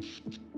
you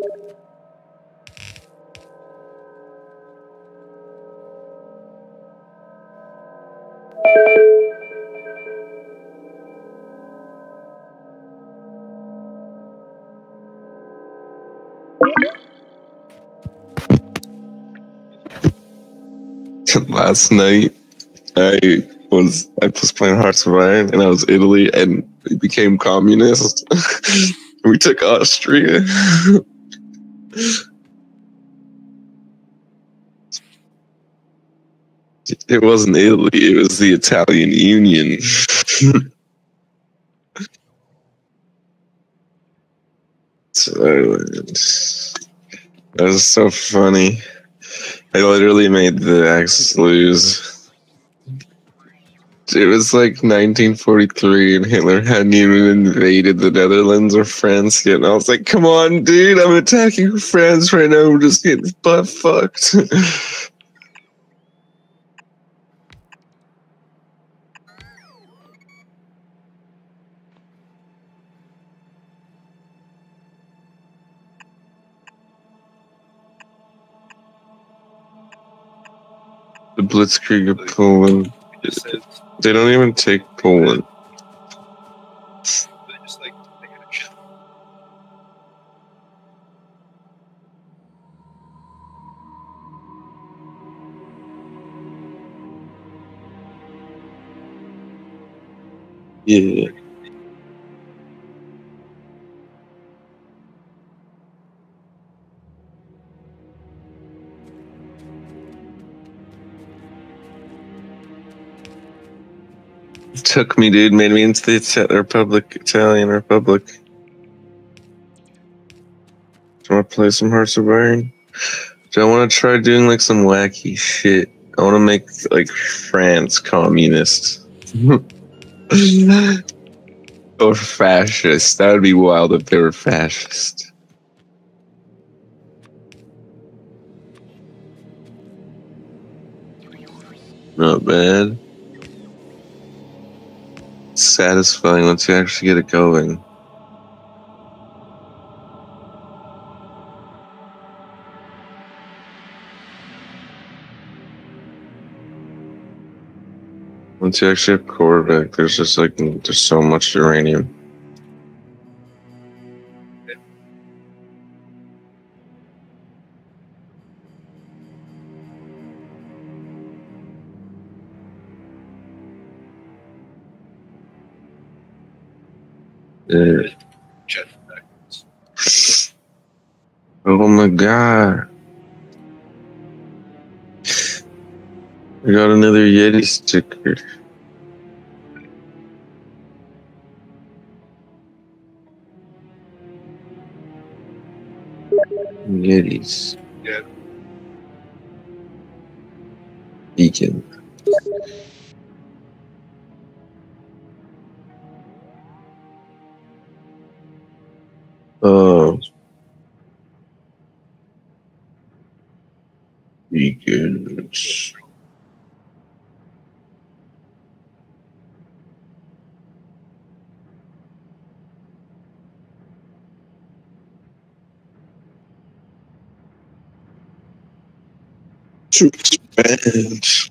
Last night, I was I was playing Hearts of Iron, and I was Italy, and we became communist. we took Austria. it wasn't Italy; it was the Italian Union. so, that was so funny. I literally made the Axis lose. It was like 1943, and Hitler hadn't even invaded the Netherlands or France yet. And I was like, "Come on, dude! I'm attacking France right now. We're just getting butt fucked." the Blitzkrieg of Poland. They don't even take Poland. Yeah. Took me, dude. Made me into the Ita- Republic, Italian Republic. Do you want to play some Hearts of Iron? Do I want to try doing like some wacky shit? I want to make like France communist or fascist. That would be wild if they were fascist. Not bad. Satisfying once you actually get it going. Once you actually have Kovarex, there's just like there's so much uranium. Yeah. Oh my god. I got another Yeti sticker. Yetis. Yeah. Beacon. Oh. Beacons. To expand.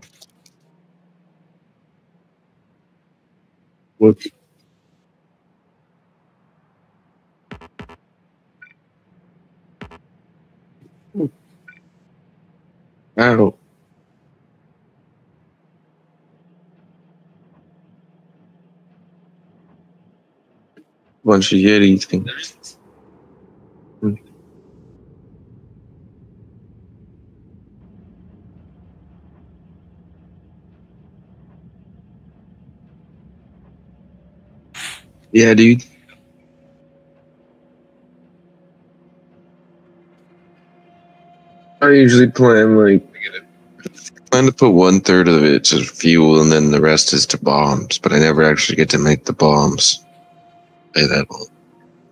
What? Ow. Bunch of Yeti things. Hmm. Yeah, dude. I usually plan like plan to put one third of it to fuel and then the rest is to bombs, but I never actually get to make the bombs. By that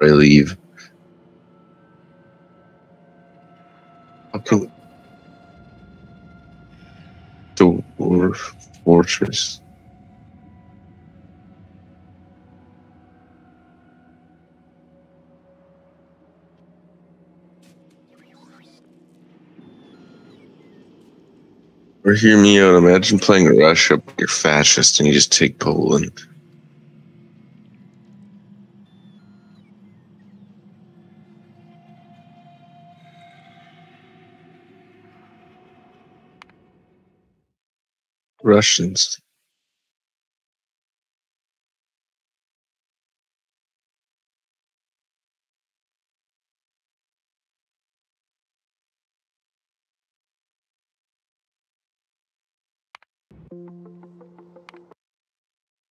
I leave. Okay. Dwarf Fortress. Or hear me out. Imagine playing Russia, but you're fascist and you just take Poland. Russians.